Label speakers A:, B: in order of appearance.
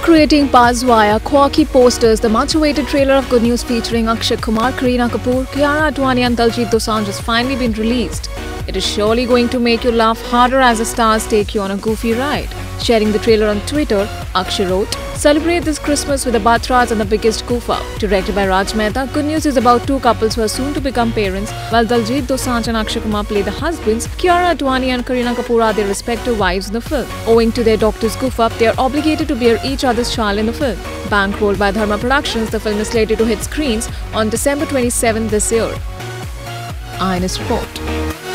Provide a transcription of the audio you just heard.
A: creating buzz via quirky posters, the much-awaited trailer of Good Newwz featuring Akshay Kumar, Kareena Kapoor, Kiara Advani and Diljit Dosanjh has finally been released. It is surely going to make you laugh harder as the stars take you on a goofy ride. Sharing the trailer on Twitter, Akshay wrote, Celebrate this Christmas with the Batras and the biggest up. Directed by Raj Mehta, Good Newwz is about two couples who are soon to become parents, while Diljit Dosanjh and Akshay Kumar play the husbands, Kiara Advani and Kareena Kapoor are their respective wives in the film. Owing to their doctor's goof up, they are obligated to bear each other's child in the film. Bankrolled by Dharma Productions, the film is slated to hit screens on December 27 this year. INS report.